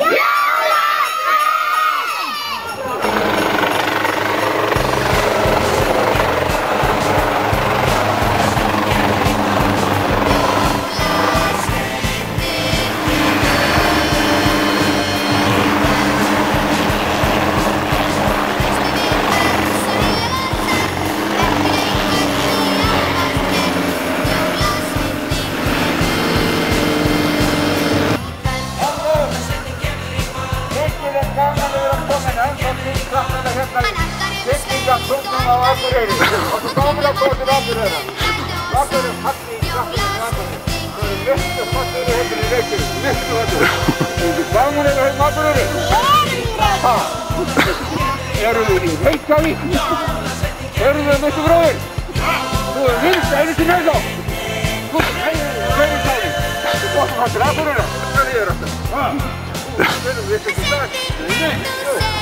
Yeah! Byggingastunum á Akureyri og svo gaman að koma til Akureyra. Akureyri halli í kraftana í Akureyri. Það eru miklu fattur í hefðinni Reykjavík, miklu fattur. Gaman er að hefða Akureyri. Ha? Erum við í Reykjavík? Erum við miklu bróðir? Þú er vinst einu til neila. Þú er einu sáli. Þú komum hann til Akureyra. Það er. Ha? Við erum við ekki dag. Nei, jú. Alltaf að illa. Alltaf